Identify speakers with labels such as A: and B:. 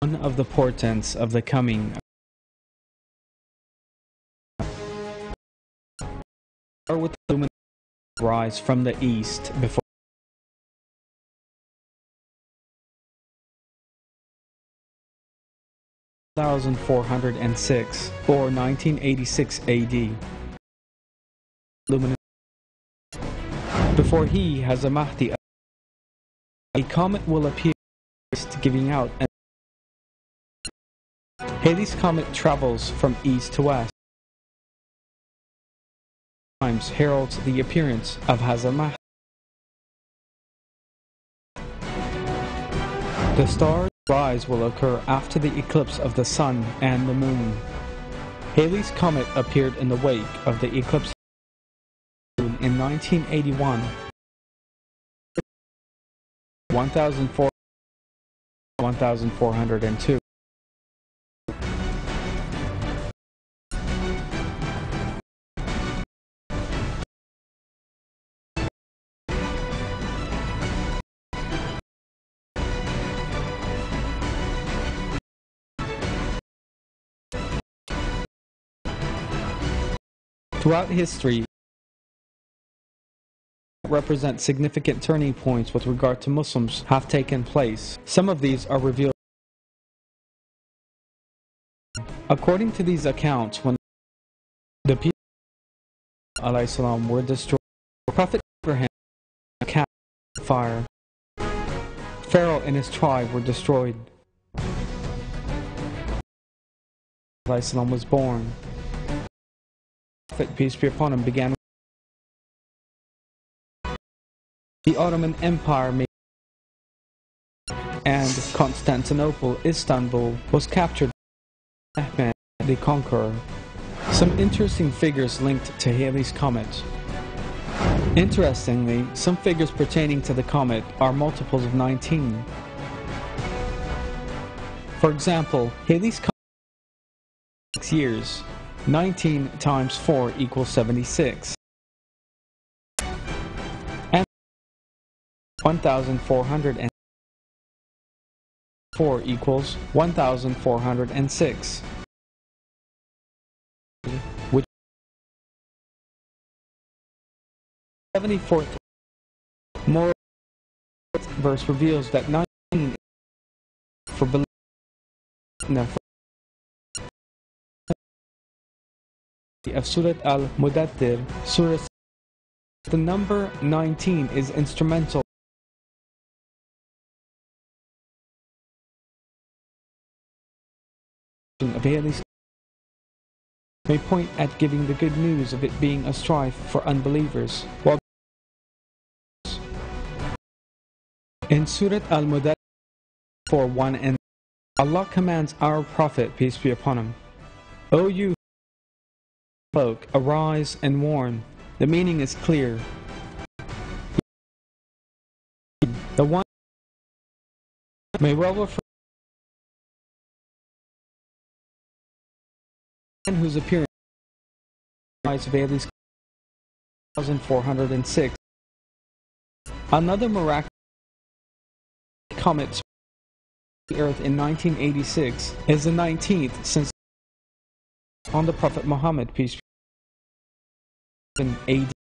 A: One of the portents of the coming or with the luminous rise from the east before thousand four hundred and six or nineteen eighty six AD. Luminous before he has a Mahdi a comet will appear giving out an Halley's Comet travels from east to west. Times heralds the appearance of Hazamah. The star's rise will occur after the eclipse of the sun and the moon. Halley's Comet appeared in the wake of the eclipse in 1981. 1004 1402 Throughout history, represent significant turning points with regard to Muslims have taken place. Some of these are revealed. According to these accounts, when the people of were destroyed, Prophet Abraham cast fire. Pharaoh and his tribe were destroyed. Islam was born. Peace be upon him, began the Ottoman Empire made and Constantinople, Istanbul, was captured by the Conqueror. Some interesting figures linked to Halley's Comet. Interestingly, some figures pertaining to the comet are multiples of 19. For example, Halley's Comet six years. 19 times 4 equals 76. And 1404 equals 1406. Which 74th more verse reveals that 19 for belief of Surat al-Mudathir, Surah the number 19 is instrumental may point at giving the good news of it being a strife for unbelievers. While in Surat Al-Mudathir 4 1 and Allah commands our Prophet, peace be upon him, O you folk, arise and warn. The meaning is clear. The one may well refer whose appearance Halley's 1406. Another miraculous comet the Earth in 1986 is the 19th since on the Prophet Muhammad peace be AD